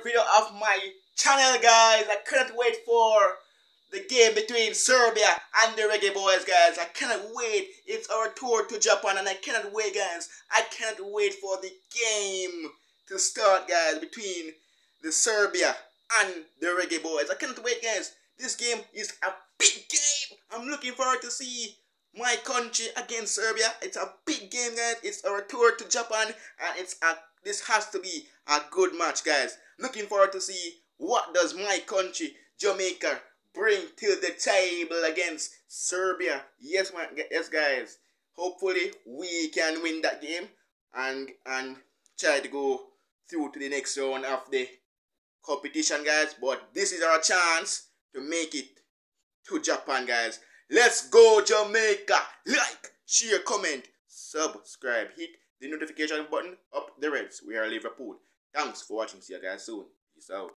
video of my channel guys. I cannot wait for the game between Serbia and the Reggae Boys guys. I cannot wait. It's our tour to Japan and I cannot wait guys. I cannot wait for the game to start guys between the Serbia and the Reggae Boys. I cannot wait guys. This game is a big game. I'm looking forward to see my country against Serbia. It's a big game, guys. It's our tour to Japan, and it's a this has to be a good match, guys. Looking forward to see what does my country, Jamaica, bring to the table against Serbia. Yes, my yes, guys. Hopefully, we can win that game and and try to go through to the next round of the competition, guys. But this is our chance to make it to Japan, guys. Let's go, Jamaica! Like, share, comment, subscribe, hit the notification button up the reds. We are Liverpool. Thanks for watching. See you guys soon. Peace out.